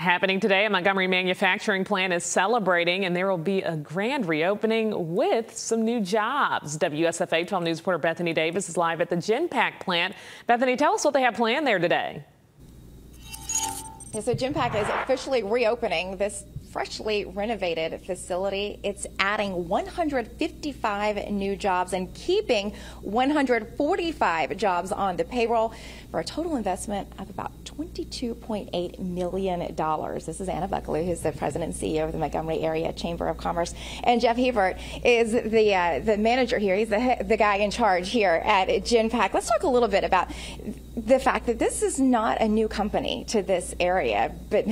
Happening today, a Montgomery manufacturing plant is celebrating, and there will be a grand reopening with some new jobs. WSFA 12 News reporter Bethany Davis is live at the Genpak plant. Bethany, tell us what they have planned there today. Yeah, so Genpak is officially reopening this freshly renovated facility. It's adding 155 new jobs and keeping 145 jobs on the payroll for a total investment of about $22.8 million. This is Anna Buckalew, who's the president and CEO of the Montgomery Area Chamber of Commerce. And Jeff Hebert is the uh, the manager here. He's the, the guy in charge here at Genpak. Let's talk a little bit about the fact that this is not a new company to this area, but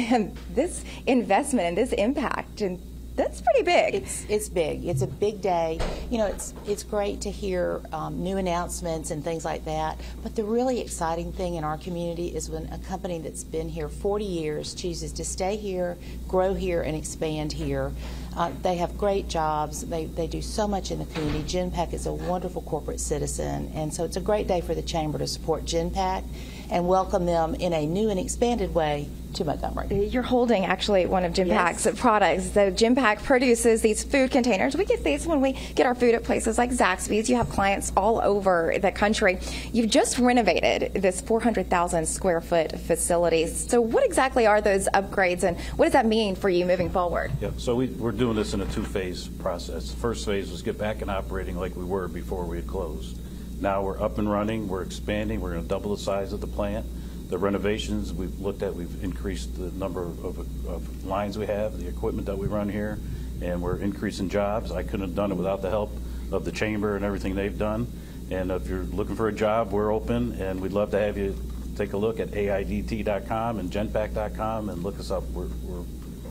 this investment and this impact and that's pretty big. It's it's big. It's a big day. You know, it's it's great to hear um, new announcements and things like that. But the really exciting thing in our community is when a company that's been here 40 years chooses to stay here, grow here, and expand here. Uh, they have great jobs. They, they do so much in the community. Genpak is a wonderful corporate citizen, and so it's a great day for the Chamber to support Genpak and welcome them in a new and expanded way to Montgomery. You're holding actually one of Genpak's yes. products. The Genpak produces these food containers. We get these when we get our food at places like Zaxby's. You have clients all over the country. You've just renovated this 400,000 square foot facility. So what exactly are those upgrades and what does that mean for you moving forward? Yeah, so we, we're doing this in a two-phase process. First phase was get back and operating like we were before we had closed. Now we're up and running, we're expanding, we're going to double the size of the plant. The renovations we've looked at, we've increased the number of, of lines we have, the equipment that we run here, and we're increasing jobs. I couldn't have done it without the help of the chamber and everything they've done. And if you're looking for a job, we're open, and we'd love to have you take a look at aidt.com and genpak.com and look us up. We're, we're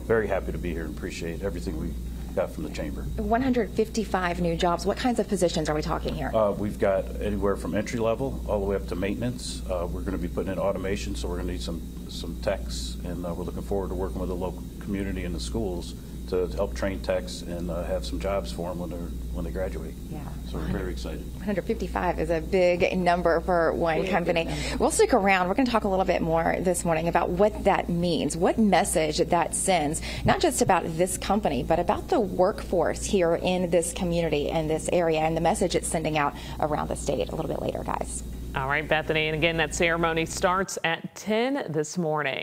very happy to be here and appreciate everything we got from the chamber. 155 new jobs. What kinds of positions are we talking here? Uh, we've got anywhere from entry level all the way up to maintenance. Uh, we're going to be putting in automation, so we're going to need some some techs, and uh, we're looking forward to working with the local community and the schools to, to help train techs and uh, have some jobs for them when they're when they graduate. Yeah, so we're very excited. 155 is a big number for one company. We'll stick around. We're going to talk a little bit more this morning about what that means, what message that sends, not just about this company, but about the workforce here in this community and this area, and the message it's sending out around the state. A little bit later, guys. All right, Bethany, and again, that ceremony starts at 10 this morning.